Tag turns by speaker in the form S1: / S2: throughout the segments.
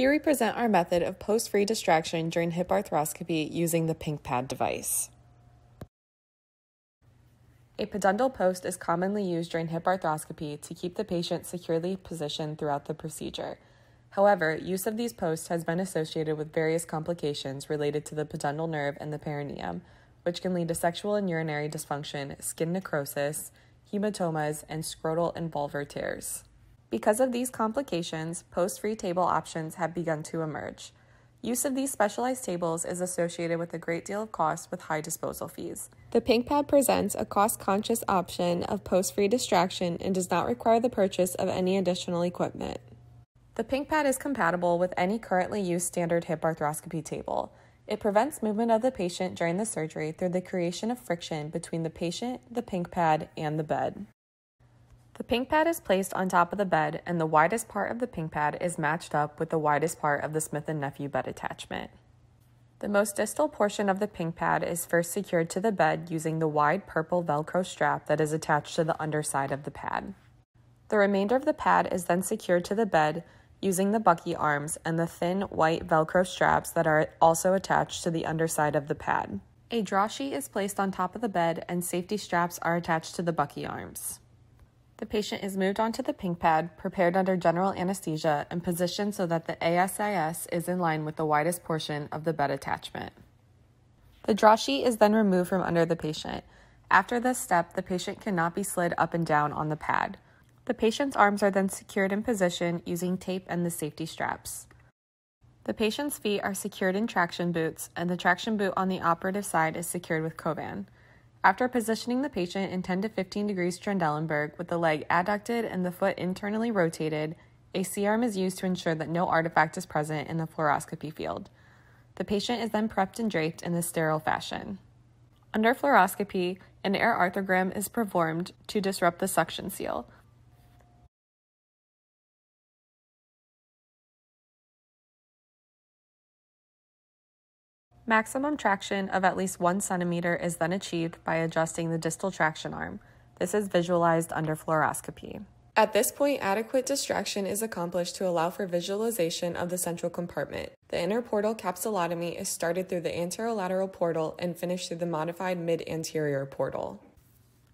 S1: Here we present our method of post-free distraction during hip arthroscopy using the PinkPad device. A pudendal post is commonly used during hip arthroscopy to keep the patient securely positioned throughout the procedure. However, use of these posts has been associated with various complications related to the pudendal nerve and the perineum, which can lead to sexual and urinary dysfunction, skin necrosis, hematomas, and scrotal and vulvar tears. Because of these complications, post free table options have begun to emerge. Use of these specialized tables is associated with a great deal of cost with high disposal fees. The PinkPad presents a cost conscious option of post free distraction and does not require the purchase of any additional equipment. The PinkPad is compatible with any currently used standard hip arthroscopy table. It prevents movement of the patient during the surgery through the creation of friction between the patient, the PinkPad, and the bed. The pink pad is placed on top of the bed, and the widest part of the pink pad is matched up with the widest part of the Smith & Nephew bed attachment. The most distal portion of the pink pad is first secured to the bed using the wide purple Velcro strap that is attached to the underside of the pad. The remainder of the pad is then secured to the bed using the bucky arms and the thin white Velcro straps that are also attached to the underside of the pad. A draw sheet is placed on top of the bed and safety straps are attached to the bucky arms. The patient is moved onto the pink pad, prepared under general anesthesia, and positioned so that the ASIS is in line with the widest portion of the bed attachment. The draw sheet is then removed from under the patient. After this step, the patient cannot be slid up and down on the pad. The patient's arms are then secured in position using tape and the safety straps. The patient's feet are secured in traction boots, and the traction boot on the operative side is secured with Coban. After positioning the patient in 10 to 15 degrees Trendelenburg with the leg adducted and the foot internally rotated, a C-arm is used to ensure that no artifact is present in the fluoroscopy field. The patient is then prepped and draped in this sterile fashion. Under fluoroscopy, an air arthrogram is performed to disrupt the suction seal. Maximum traction of at least 1 centimeter is then achieved by adjusting the distal traction arm. This is visualized under fluoroscopy. At this point, adequate distraction is accomplished to allow for visualization of the central compartment. The interportal capsulotomy is started through the anterolateral portal and finished through the modified mid-anterior portal.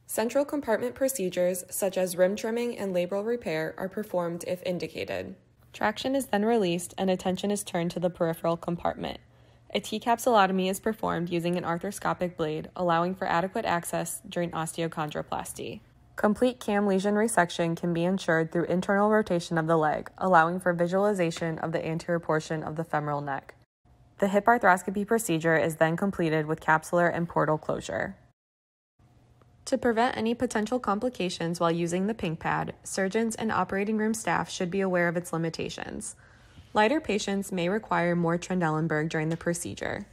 S1: Central compartment procedures, such as rim trimming and labral repair, are performed if indicated. Traction is then released and attention is turned to the peripheral compartment. A T-capsulotomy is performed using an arthroscopic blade, allowing for adequate access during osteochondroplasty. Complete cam lesion resection can be ensured through internal rotation of the leg, allowing for visualization of the anterior portion of the femoral neck. The hip arthroscopy procedure is then completed with capsular and portal closure. To prevent any potential complications while using the pink pad, surgeons and operating room staff should be aware of its limitations. Lighter patients may require more Trendelenburg during the procedure.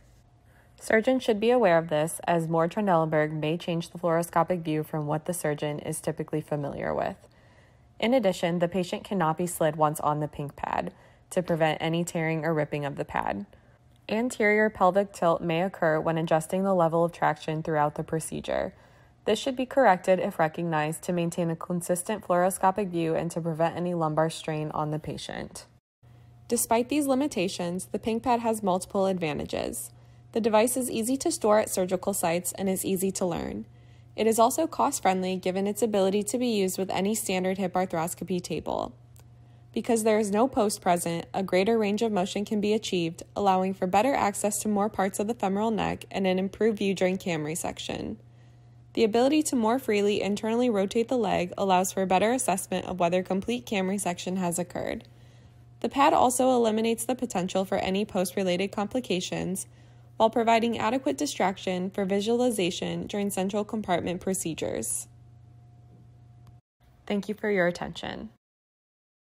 S1: Surgeons should be aware of this, as more Trendelenburg may change the fluoroscopic view from what the surgeon is typically familiar with. In addition, the patient cannot be slid once on the pink pad to prevent any tearing or ripping of the pad. Anterior pelvic tilt may occur when adjusting the level of traction throughout the procedure. This should be corrected if recognized to maintain a consistent fluoroscopic view and to prevent any lumbar strain on the patient. Despite these limitations, the PinkPad has multiple advantages. The device is easy to store at surgical sites and is easy to learn. It is also cost friendly given its ability to be used with any standard hip arthroscopy table. Because there is no post present, a greater range of motion can be achieved, allowing for better access to more parts of the femoral neck and an improved view during cam resection. The ability to more freely internally rotate the leg allows for a better assessment of whether complete cam resection has occurred. The pad also eliminates the potential for any post related complications while providing adequate distraction for visualization during central compartment procedures. Thank you for your attention.